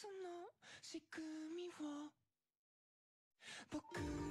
その仕組みを僕